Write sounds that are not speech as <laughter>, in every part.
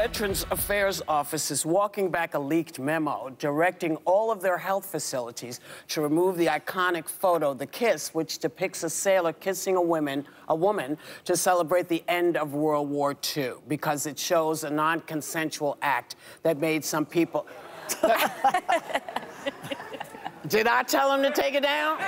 Veterans Affairs Office is walking back a leaked memo directing all of their health facilities to remove the iconic photo, The Kiss, which depicts a sailor kissing a woman, a woman to celebrate the end of World War II because it shows a non-consensual act that made some people... <laughs> Did I tell him to take it down?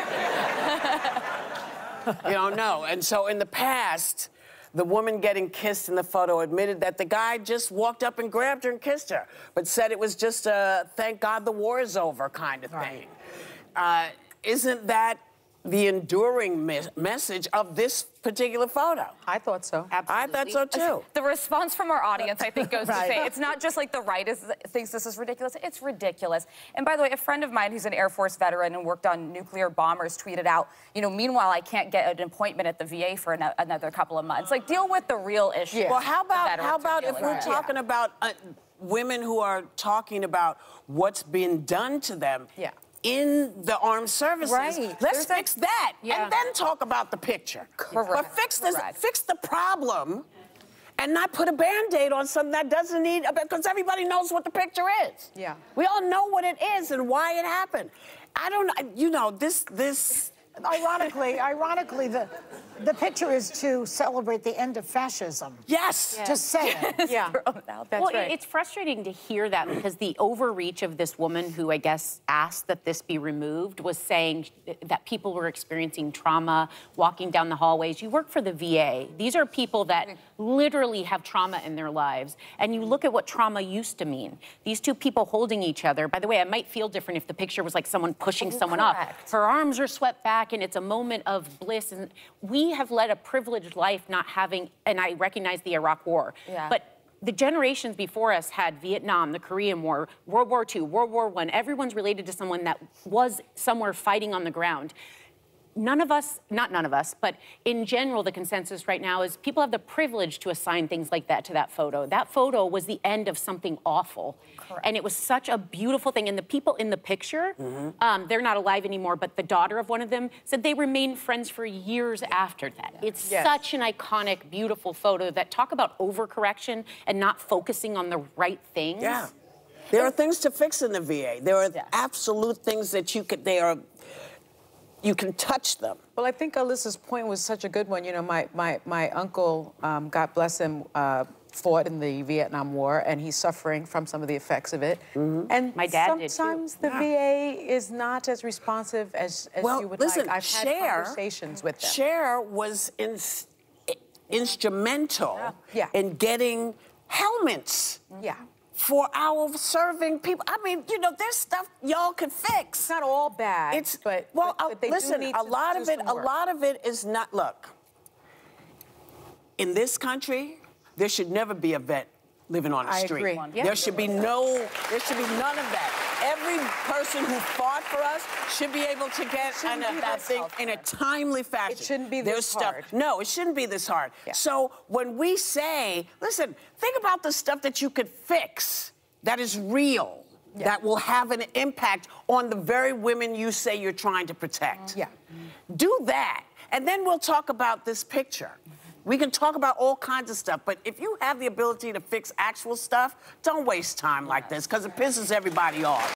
<laughs> you don't know. And so in the past, the woman getting kissed in the photo admitted that the guy just walked up and grabbed her and kissed her, but said it was just a thank God the war is over kind of thing. Right. Uh, isn't that the enduring me message of this particular photo. I thought so. Absolutely. I thought so too. The response from our audience, I think, goes right. to say it's not just like the right is, thinks this is ridiculous. It's ridiculous. And by the way, a friend of mine who's an Air Force veteran and worked on nuclear bombers tweeted out, you know, meanwhile, I can't get an appointment at the VA for an another couple of months. Like, deal with the real issue. Yeah. Well, how about how about if we're talking yeah. about uh, women who are talking about what's been done to them? Yeah in the armed services. Right. Let's There's fix a, that yeah. and then talk about the picture. Correct. But fix this, Correct. fix the problem and not put a band-aid on something that doesn't need because everybody knows what the picture is. Yeah. We all know what it is and why it happened. I don't know, you know, this this <laughs> ironically, ironically, the the picture is to celebrate the end of fascism. Yes. yes. Just say it. <laughs> yeah. well, right. it's frustrating to hear that because the overreach of this woman who I guess asked that this be removed was saying that people were experiencing trauma walking down the hallways. You work for the VA. These are people that literally have trauma in their lives. And you look at what trauma used to mean. These two people holding each other. By the way, I might feel different if the picture was like someone pushing oh, someone correct. up. Her arms are swept back and it's a moment of bliss. And we have led a privileged life not having, and I recognize the Iraq War, yeah. but the generations before us had Vietnam, the Korean War, World War II, World War I. Everyone's related to someone that was somewhere fighting on the ground none of us, not none of us, but in general, the consensus right now is people have the privilege to assign things like that to that photo. That photo was the end of something awful. Correct. And it was such a beautiful thing. And the people in the picture, mm -hmm. um, they're not alive anymore, but the daughter of one of them said they remained friends for years after that. It's yes. such an iconic, beautiful photo that talk about overcorrection and not focusing on the right things. Yeah. There are things to fix in the VA. There are yes. absolute things that you could, they are you can touch them. Well, I think Alyssa's point was such a good one. You know, my, my, my uncle, um, God bless him, uh, fought in the Vietnam War, and he's suffering from some of the effects of it. Mm -hmm. And my dad sometimes the yeah. VA is not as responsive as, as well, you would listen, like. I've Cher, had conversations with them. Cher was in, instrumental yeah. Yeah. in getting helmets. Yeah for our serving people. I mean, you know, there's stuff y'all could fix. It's not all bad. It's but well, but, but uh, listen. a lot of it, a lot of it is not. Look, in this country, there should never be a vet living on the I street. Agree. There should be no. There should be none of that. Every person who fought for us should be able to get an, uh, that thing in a timely fashion. It shouldn't be this There's stuff. hard. No, it shouldn't be this hard. Yeah. So when we say, listen, think about the stuff that you could fix that is real. Yeah. That will have an impact on the very women you say you're trying to protect. Mm-hmm. Yeah. Do that. And then we'll talk about this picture. We can talk about all kinds of stuff, but if you have the ability to fix actual stuff, don't waste time like this because it pisses everybody off.